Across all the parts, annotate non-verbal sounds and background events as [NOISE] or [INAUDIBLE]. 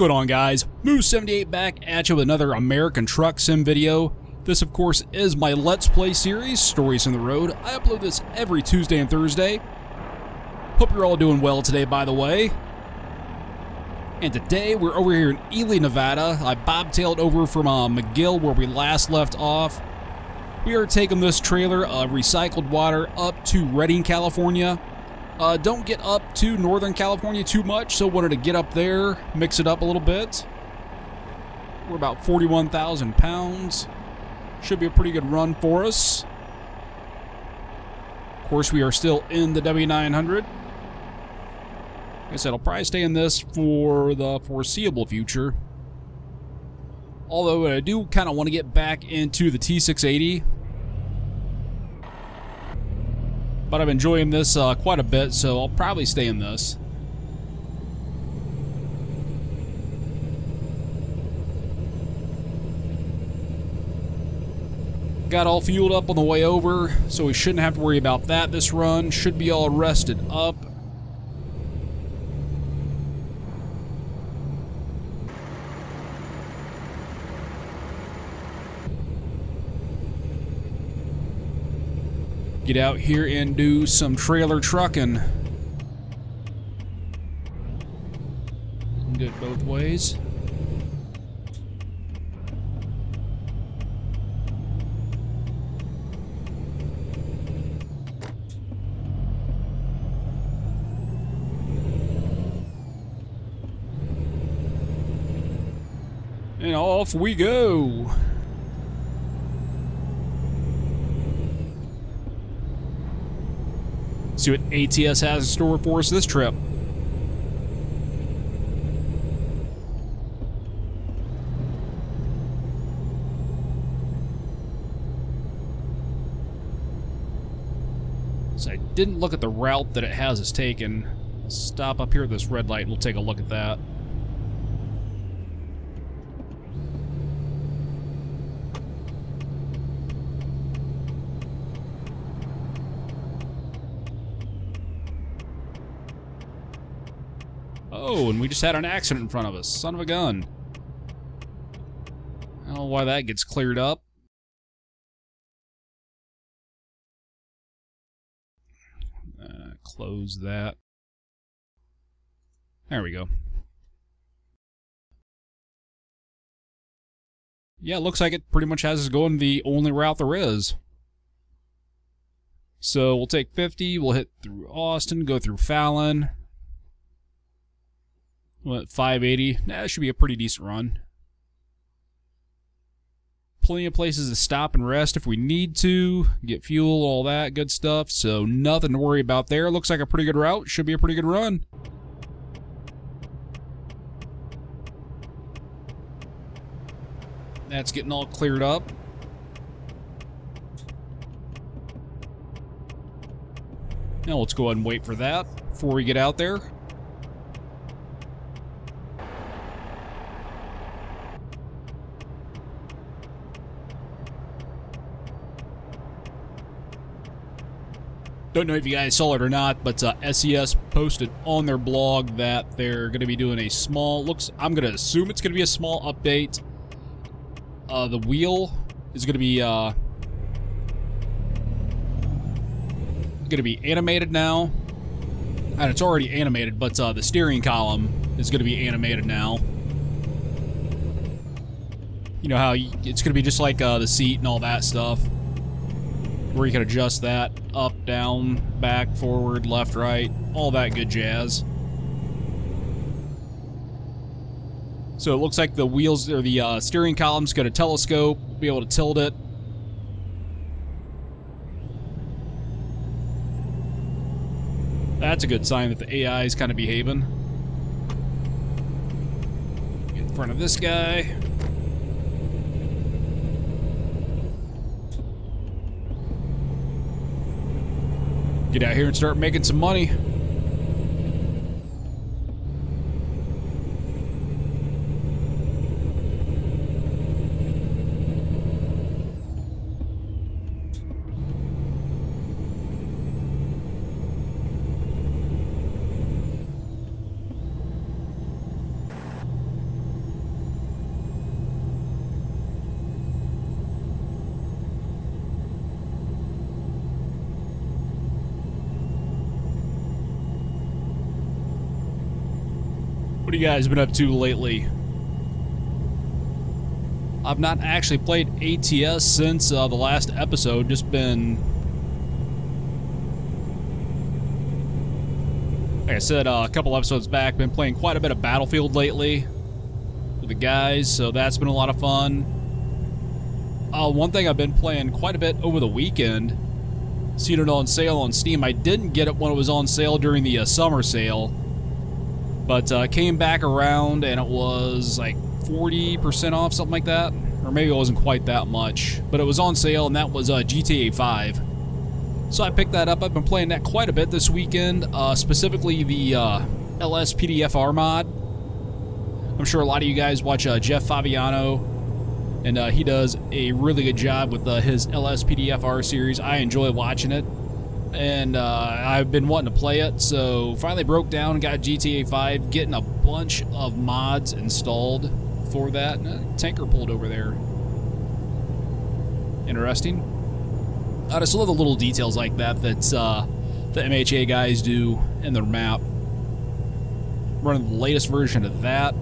going on guys? Moose78 back at you with another American Truck Sim video. This of course is my Let's Play series, Stories on the Road. I upload this every Tuesday and Thursday. Hope you're all doing well today by the way. And today we're over here in Ely, Nevada. I bobtailed over from uh, McGill where we last left off. We are taking this trailer of recycled water up to Redding, California. Uh, don't get up to Northern California too much, so wanted to get up there, mix it up a little bit. We're about 41,000 pounds. Should be a pretty good run for us. Of course, we are still in the W900. Like I said, I'll probably stay in this for the foreseeable future. Although I do kind of want to get back into the T680. But I'm enjoying this uh, quite a bit, so I'll probably stay in this. Got all fueled up on the way over, so we shouldn't have to worry about that this run. Should be all rested up. Get out here and do some trailer trucking. Good both ways. And off we go. See what ATS has in store for us this trip. So I didn't look at the route that it has us taken. Stop up here at this red light and we'll take a look at that. Oh, and we just had an accident in front of us. Son of a gun. I don't know why that gets cleared up. Uh, close that. There we go. Yeah, looks like it pretty much has us going the only route there is. So we'll take 50, we'll hit through Austin, go through Fallon, what, 580? Nah, that should be a pretty decent run. Plenty of places to stop and rest if we need to, get fuel, all that good stuff, so nothing to worry about there. Looks like a pretty good route, should be a pretty good run. That's getting all cleared up. Now let's go ahead and wait for that before we get out there. Don't know if you guys saw it or not, but uh, SCS posted on their blog that they're going to be doing a small, looks, I'm going to assume it's going to be a small update. Uh, the wheel is going to be, uh, going to be animated now. And it's already animated, but uh, the steering column is going to be animated now. You know how it's going to be just like uh, the seat and all that stuff where you can adjust that up, down, back, forward, left, right, all that good jazz. So it looks like the wheels or the uh, steering column's got a telescope, be able to tilt it. That's a good sign that the AI is kind of behaving. Get in front of this guy. Get out here and start making some money. What you guys been up to lately? I've not actually played ATS since uh, the last episode. Just been, like I said uh, a couple episodes back, been playing quite a bit of Battlefield lately with the guys, so that's been a lot of fun. Uh, one thing I've been playing quite a bit over the weekend, seen it on sale on Steam. I didn't get it when it was on sale during the uh, summer sale, but uh, came back around and it was like 40% off, something like that. Or maybe it wasn't quite that much. But it was on sale, and that was uh, GTA 5. So I picked that up. I've been playing that quite a bit this weekend, uh, specifically the uh, LSPDFR mod. I'm sure a lot of you guys watch uh, Jeff Favignano, and uh, he does a really good job with uh, his LSPDFR series. I enjoy watching it, and uh, I've been wanting to play it, so finally broke down, got GTA 5, getting a bunch of mods installed for that. tanker pulled over there. Interesting. I just love the little details like that that uh, the MHA guys do in their map. Running the latest version of that.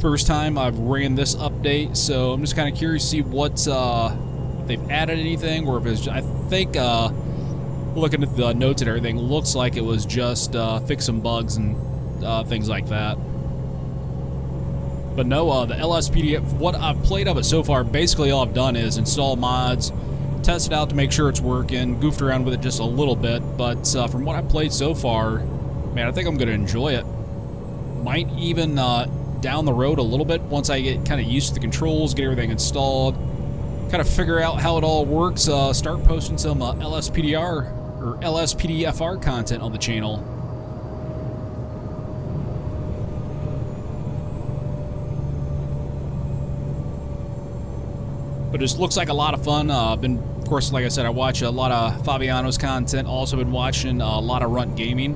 First time I've ran this update, so I'm just kind of curious to see what uh, if they've added anything, or if it's. I think uh, looking at the notes and everything, looks like it was just uh, fix some bugs and uh, things like that. But no, uh, the LSPDF, what I've played of it so far, basically all I've done is install mods, test it out to make sure it's working, goofed around with it just a little bit, but uh, from what I've played so far, man, I think I'm going to enjoy it. Might even uh, down the road a little bit once I get kind of used to the controls, get everything installed, kind of figure out how it all works, uh, start posting some uh, LSPDR or LSPDFR content on the channel. But it looks like a lot of fun. Uh, been, of course, like I said, I watch a lot of Favignano's content. Also been watching a lot of Runt Gaming.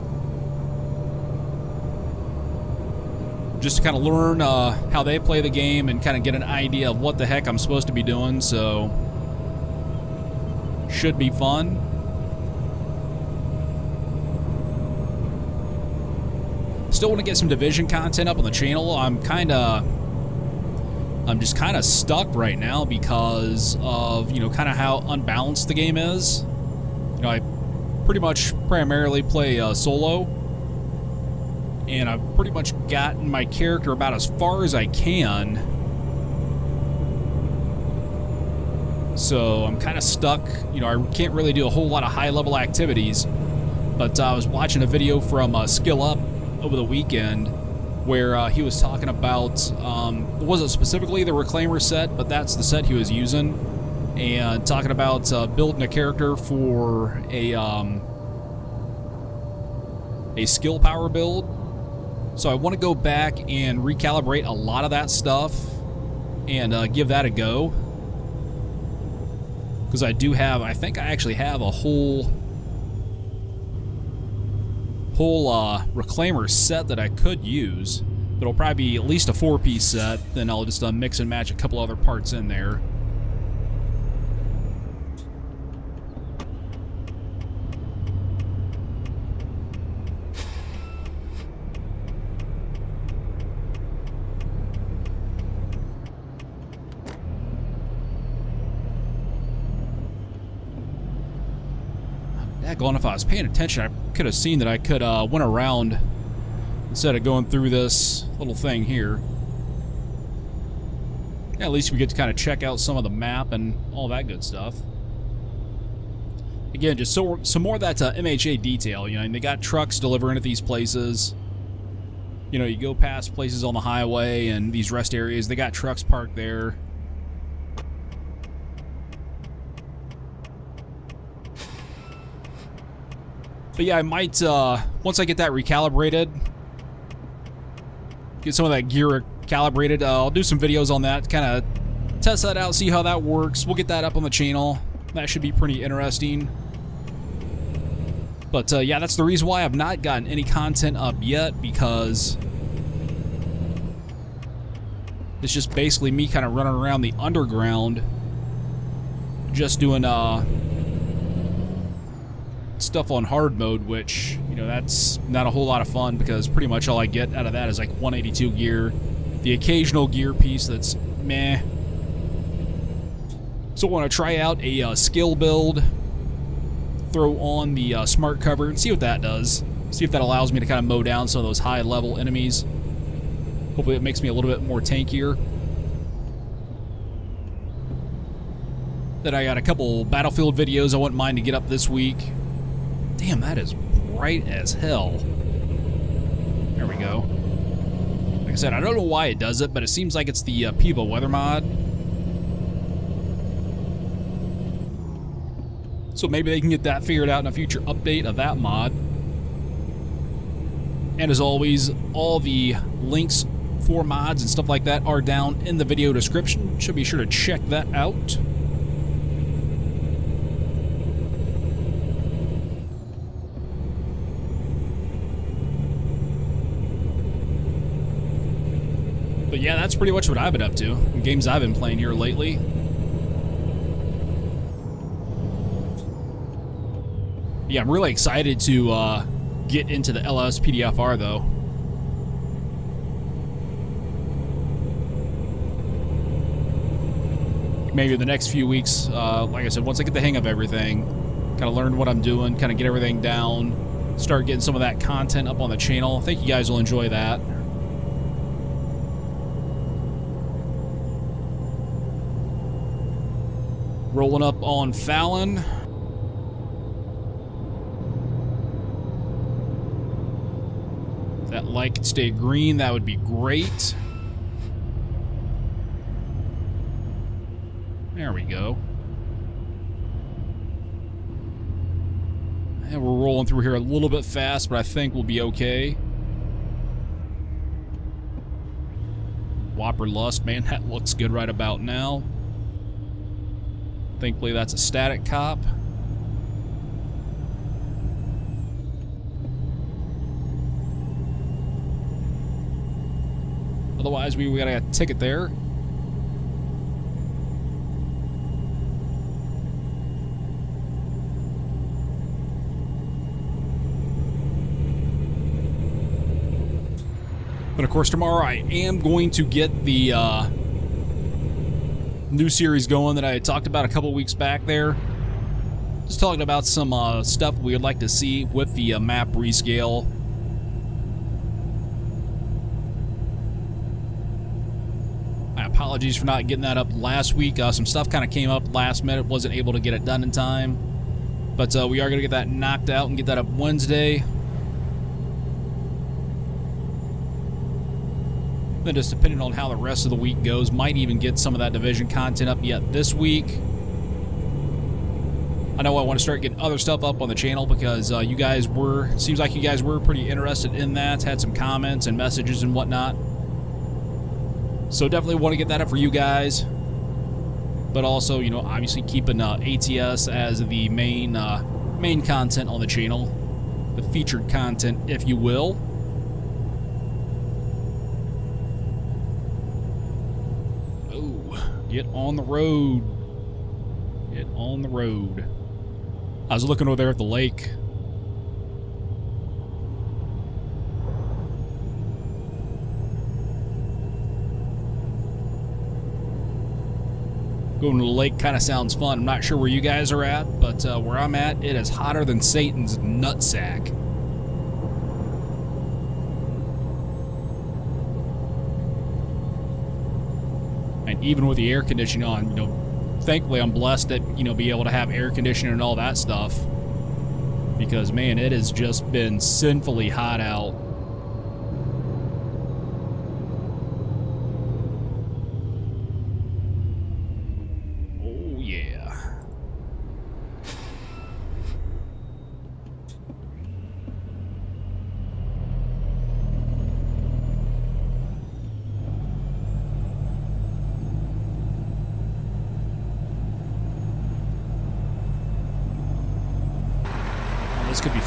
Just to kind of learn uh, how they play the game and kind of get an idea of what the heck I'm supposed to be doing. So, should be fun. Still want to get some Division content up on the channel. I'm kind of I'm just kind of stuck right now because of, you know, kind of how unbalanced the game is. You know, I pretty much primarily play uh, solo, and I've pretty much gotten my character about as far as I can. So I'm kind of stuck. You know, I can't really do a whole lot of high-level activities. But uh, I was watching a video from uh, Skill Up over the weekend, where uh, he was talking about, um, it wasn't specifically the Reclaimer set, but that's the set he was using, and talking about uh, building a character for a, um, a skill power build. So I want to go back and recalibrate a lot of that stuff and uh, give that a go. Because I do have, I think I actually have a whole whole uh, reclaimer set that I could use. But It'll probably be at least a four-piece set. Then I'll just uh, mix and match a couple other parts in there. If I was paying attention, I could have seen that I could uh, went around instead of going through this little thing here. Yeah, at least we get to kind of check out some of the map and all that good stuff. Again, just so, some more of that uh, MHA detail. You know, and they got trucks delivering at these places. You know, you go past places on the highway and these rest areas, they got trucks parked there. But yeah, I might, uh, once I get that recalibrated, get some of that gear calibrated, uh, I'll do some videos on that, kind of test that out, see how that works. We'll get that up on the channel. That should be pretty interesting. But uh, yeah, that's the reason why I've not gotten any content up yet, because it's just basically me kind of running around the underground, just doing, uh, stuff on hard mode, which, you know, that's not a whole lot of fun because pretty much all I get out of that is like 182 gear, the occasional gear piece that's meh. So I want to try out a uh, skill build, throw on the uh, smart cover, and see what that does. See if that allows me to kind of mow down some of those high level enemies. Hopefully it makes me a little bit more tankier. Then I got a couple Battlefield videos I wouldn't mind to get up this week. Damn, that is bright as hell. There we go. Like I said, I don't know why it does it, but it seems like it's the uh, Piva weather mod. So maybe they can get that figured out in a future update of that mod. And as always, all the links for mods and stuff like that are down in the video description. Should be sure to check that out. But yeah, that's pretty much what I've been up to. Games I've been playing here lately. Yeah, I'm really excited to uh, get into the LS PDFR though. Maybe the next few weeks, uh, like I said, once I get the hang of everything, kind of learn what I'm doing, kind of get everything down, start getting some of that content up on the channel. I think you guys will enjoy that. Rolling up on Fallon. That light could stay green, that would be great. There we go. And we're rolling through here a little bit fast, but I think we'll be okay. Whopper Lust, man, [LAUGHS] that looks good right about now. Thankfully, that's a static cop. Otherwise, we, got a ticket there. But of course, tomorrow I am going to get the uh, new series going that I talked about a couple weeks back there. Just talking about some uh, stuff we would like to see with the uh, map rescale. My apologies for not getting that up last week. Uh, some stuff kind of came up last minute, wasn't able to get it done in time. But uh, we are going to get that knocked out and get that up Wednesday. Then just depending on how the rest of the week goes, might even get some of that division content up yet this week. I know I want to start getting other stuff up on the channel because uh, you guys were, seems like you guys were pretty interested in that, had some comments and messages and whatnot. So definitely want to get that up for you guys. But also, you know, obviously keeping uh, ATS as the main, uh, main content on the channel. The featured content, if you will. Get on the road. Get on the road. I was looking over there at the lake. Going to the lake kind of sounds fun. I'm not sure where you guys are at, but uh, where I'm at, it is hotter than Satan's nutsack. Even with the air conditioning on, you know, thankfully I'm blessed that, you know, be able to have air conditioning and all that stuff. Because, man, it has just been sinfully hot out.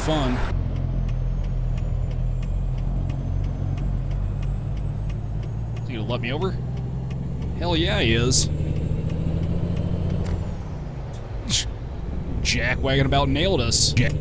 fun. Is he gonna let me over? Hell yeah, he is. Jackwagon about nailed us. Jack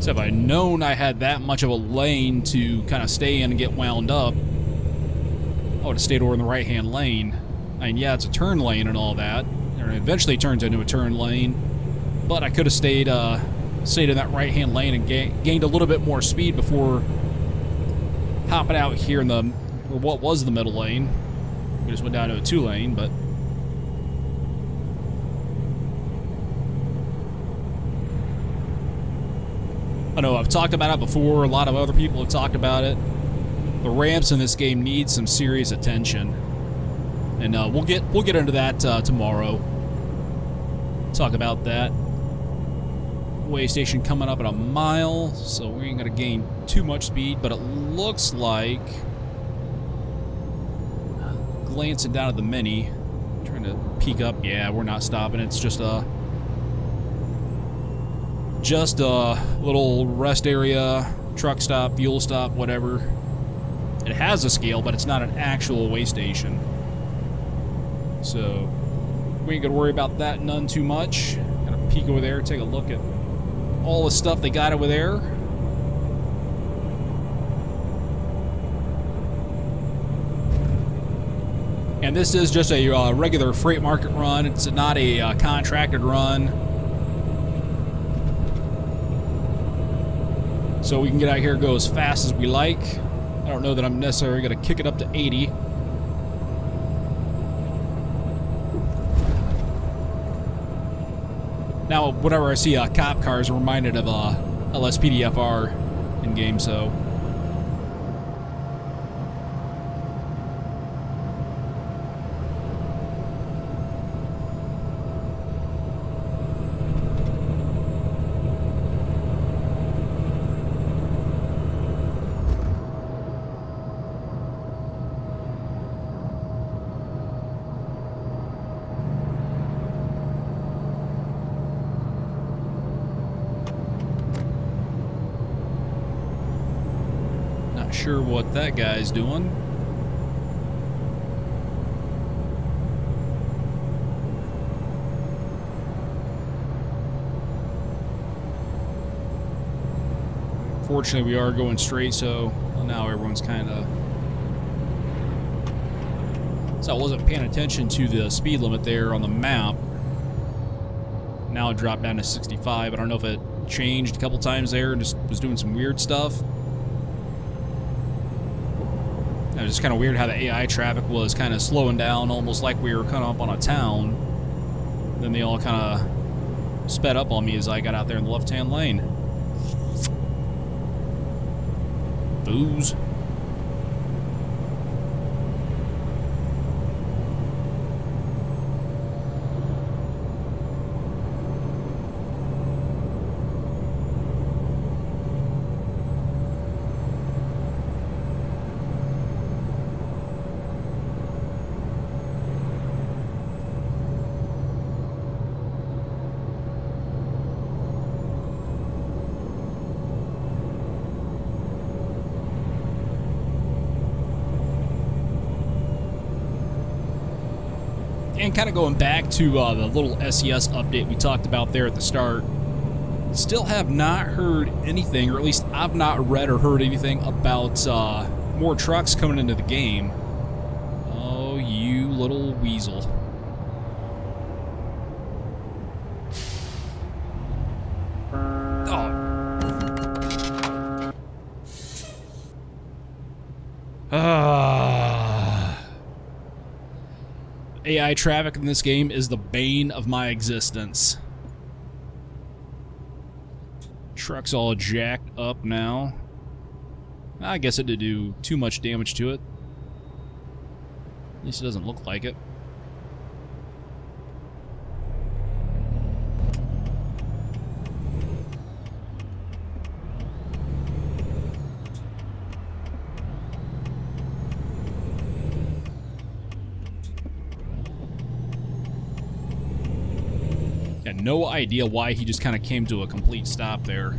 So if I'd known I had that much of a lane to kind of stay in and get wound up, I would have stayed over in the right-hand lane. I mean, yeah, it's a turn lane and all that. It eventually turns into a turn lane, but I could have stayed uh, stayed in that right-hand lane and ga gained a little bit more speed before hopping out here in the or what was the middle lane. We just went down to a two-lane, but I know I've talked about it before. A lot of other people have talked about it. The ramps in this game need some serious attention, and uh, we'll get we'll get into that uh, tomorrow. Talk about that. Way station coming up at a mile, so we ain't gonna gain too much speed, but it looks like glancing down at the mini, trying to peek up. Yeah, we're not stopping. It's just a just a little rest area, truck stop, fuel stop, whatever. It has a scale, but it's not an actual way station. So, we ain't gonna worry about that none too much. Gonna peek over there, take a look at all the stuff they got over there. And this is just a uh, regular freight market run. It's not a uh, contracted run. So we can get out here and go as fast as we like. I don't know that I'm necessarily going to kick it up to 80. Now, whenever I see uh, cop cars, I'm reminded of uh, LSPDFR in game, so sure that guy's doing. Fortunately, we are going straight, so now everyone's kind of... So I wasn't paying attention to the speed limit there on the map. Now it dropped down to 65. I don't know if it changed a couple times there and just was doing some weird stuff. It was just kind of weird how the AI traffic was kind of slowing down, almost like we were coming up on a town. Then they all kind of sped up on me as I got out there in the left-hand lane. Booze. And kind of going back to uh, the little SCS update we talked about there at the start, still have not heard anything, or at least I've not read or heard anything about uh, more trucks coming into the game. Oh, you little weasel. AI traffic in this game is the bane of my existence. Truck's all jacked up now. I guess it didn't do too much damage to it. At least it doesn't look like it. No idea why he just kind of came to a complete stop there.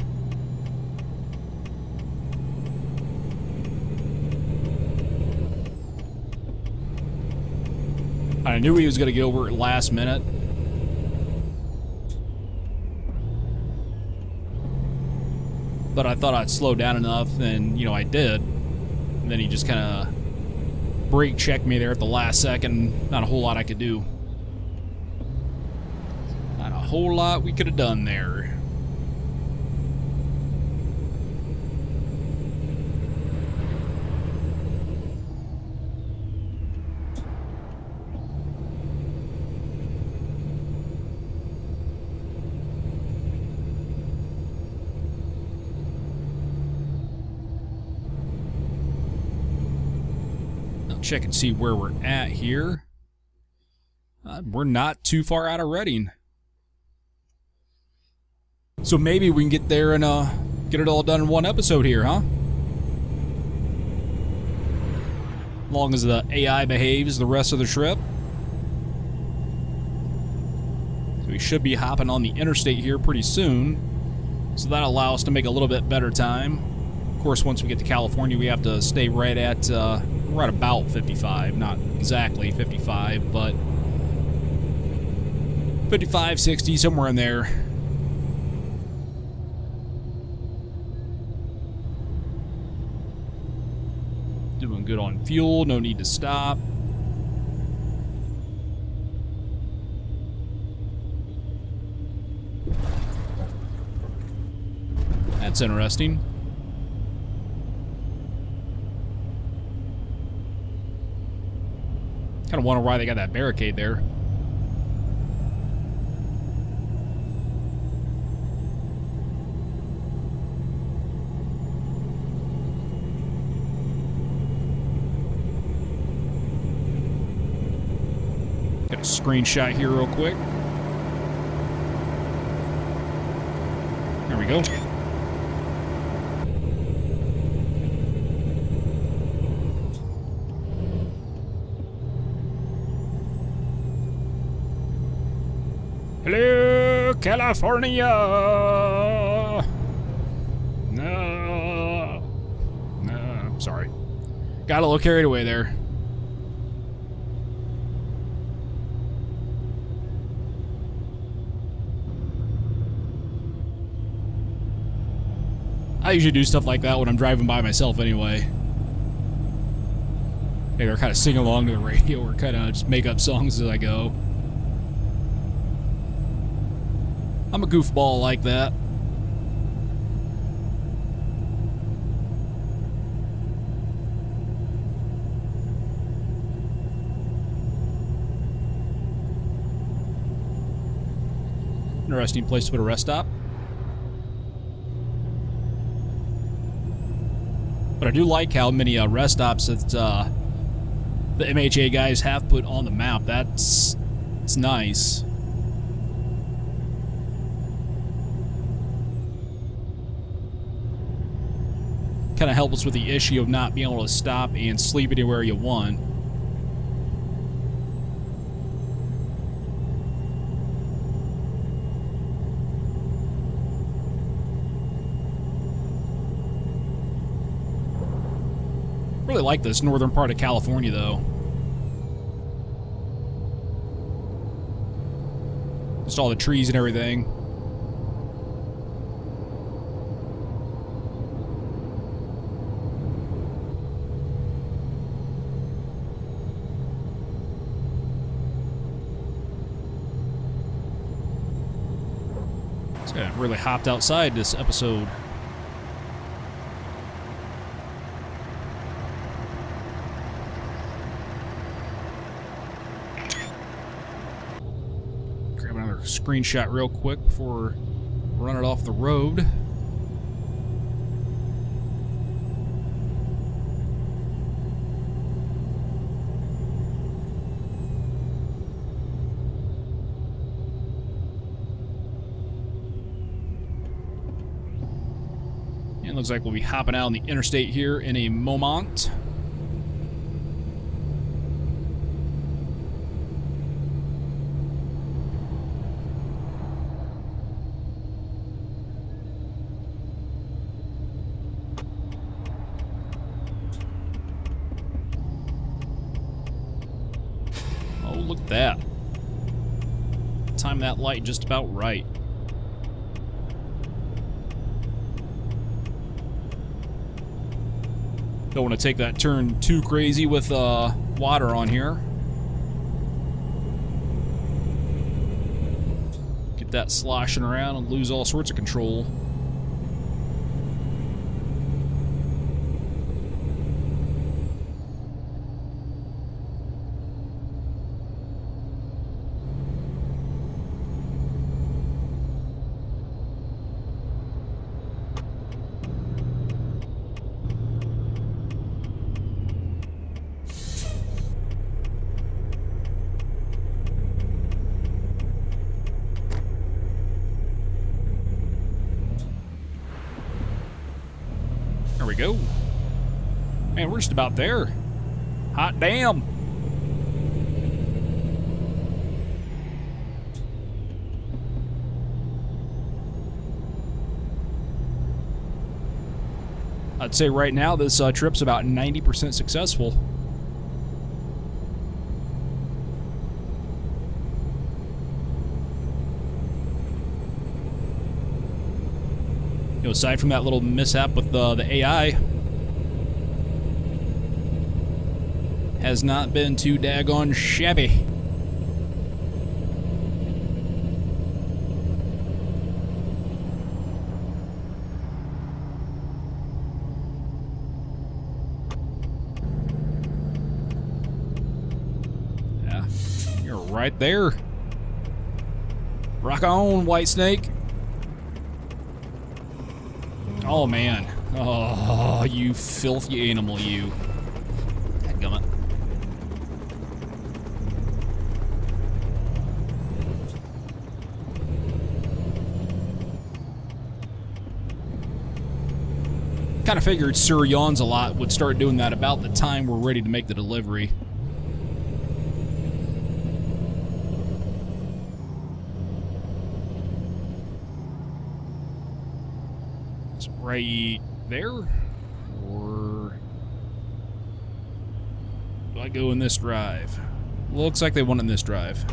I knew he was going to get over it last minute. but I thought I'd slow down enough, and, you know, I did. And then he just kind of brake checked me there at the last second. Not a whole lot I could do. Whole lot we could have done there. check and see where we're at here. Uh, we're not too far out of Redding. So maybe we can get there and uh, get it all done in one episode here, huh? Long as the AI behaves the rest of the trip. So we should be hopping on the interstate here pretty soon. So that'll allow us to make a little bit better time. Of course, once we get to California, we have to stay right at uh, we're about 55, not exactly 55, but 55, 60, somewhere in there. Good on fuel, no need to stop. That's interesting. Kind of wonder why they got that barricade there. Screenshot here real quick. There we go. Hello, California! No. No, I'm sorry. Got a little carried away there. I usually do stuff like that when I'm driving by myself anyway. Either kind of sing along to the radio or kind of just make up songs as I go. I'm a goofball like that. Interesting place to put a rest stop. But I do like how many uh, rest stops that uh, the MHA guys have put on the map. That's it's nice. kind of helps with the issue of not being able to stop and sleep anywhere you want. Really like this northern part of California, though. Just all the trees and everything. really hopped outside this episode. Grab another screenshot real quick before run it off the road. And looks like we'll be hopping out on the interstate here in a moment. light just about right. Don't want to take that turn too crazy with uh, water on here. Get that sloshing around and lose all sorts of control. Just about there. Hot damn. I'd say right now this uh, trip's about 90% successful. You know, aside from that little mishap with the, the AI, has not been too daggone shabby. Yeah, you're right there. Rock on, Whitesnake. Oh man. Oh, you filthy animal, you. Dadgummit. Kind of figured Sir Yawns a lot would start doing that about the time we're ready to make the delivery. It's right there? Or do I go in this drive? Looks like they want in this drive.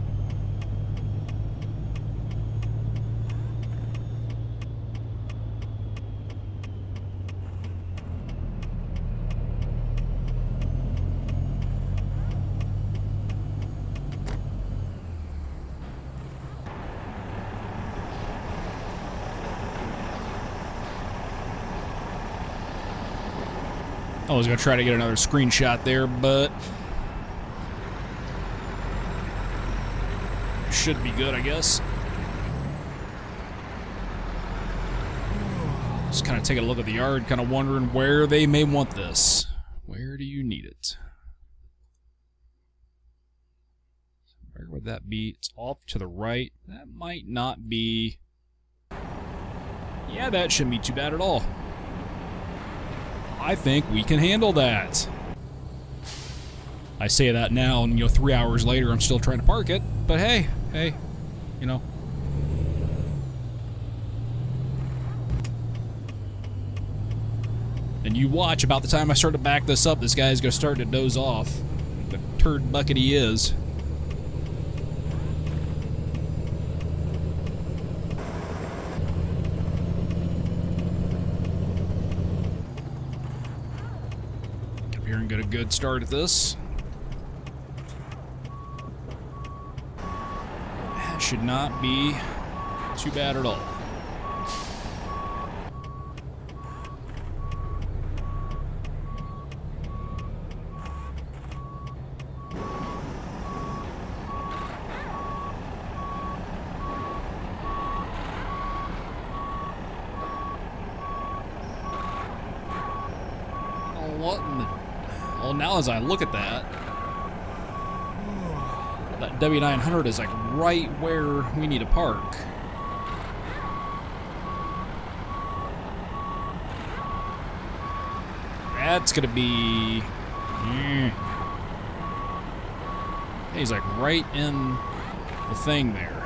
I was gonna try to get another screenshot there, but should be good, I guess. Just kind of taking a look at the yard, kind of wondering where they may want this. Where do you need it? Where would that be? It's off to the right. That might not be. Yeah, that shouldn't be too bad at all. I think we can handle that. I say that now, and you know, three hours later, I'm still trying to park it. But hey, hey, you know. And you watch, about the time I start to back this up, this guy's gonna start to doze off. The turd bucket he is. Come here and get a good start at this. Should not be too bad at all. What in the... Well, now as I look at that, that W900 is like right where we need to park. That's gonna be... Mm. He's like right in the thing there.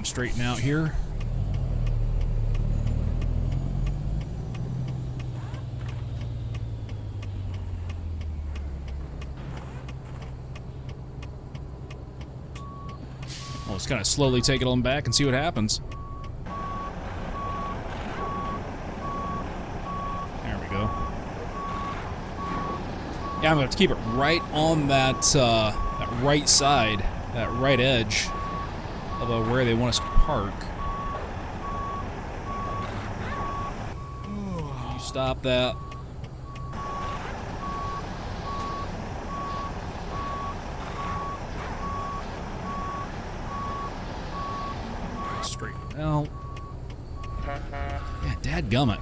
and straighten out here. Well, let's kind of slowly take it on back and see what happens. There we go. Yeah, I'm going to have to keep it right on that, uh, that right side, that right edge uh, where they want us to park. You stop that. Straight out. Yeah, dad gummit.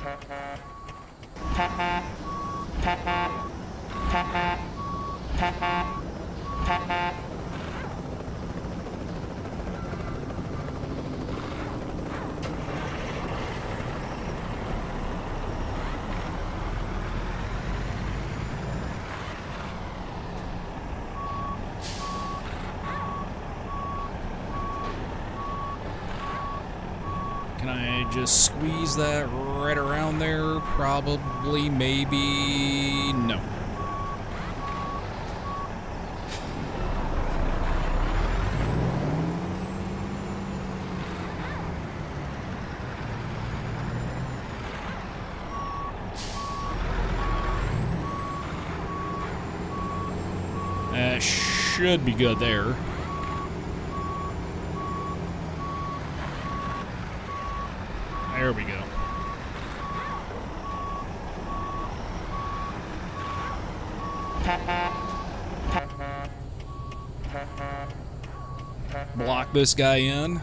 Can I just squeeze that right around there? Probably, maybe, no. Should be good. There we go. Block this guy in.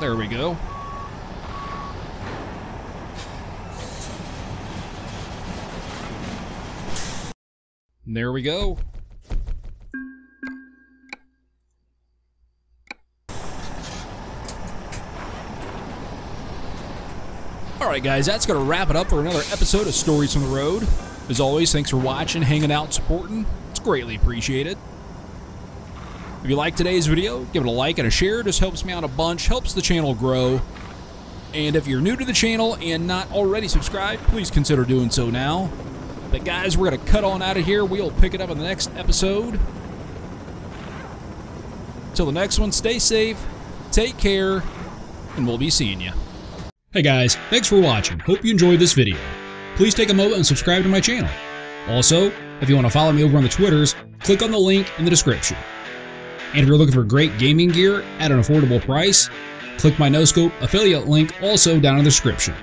There we go. There we go. Alright guys, that's going to wrap it up for another episode of Stories from the Road. As always, thanks for watching, hanging out, supporting. It's greatly appreciated. If you like today's video, give it a like and a share. It just helps me out a bunch, helps the channel grow. And if you're new to the channel and not already subscribed, please consider doing so now. But guys, we're going to cut on out of here. We'll pick it up in the next episode. Till the next one, stay safe, take care, and we'll be seeing you. Hey guys, thanks for watching. Hope you enjoyed this video. Please take a moment and subscribe to my channel. Also, if you want to follow me over on the Twitters, click on the link in the description. And if you're looking for great gaming gear at an affordable price, click my NoScope affiliate link also down in the description.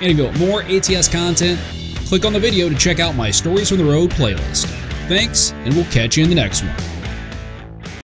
And if you want more ATS content, click on the video to check out my Stories from the Road playlist. Thanks, and we'll catch you in the next one.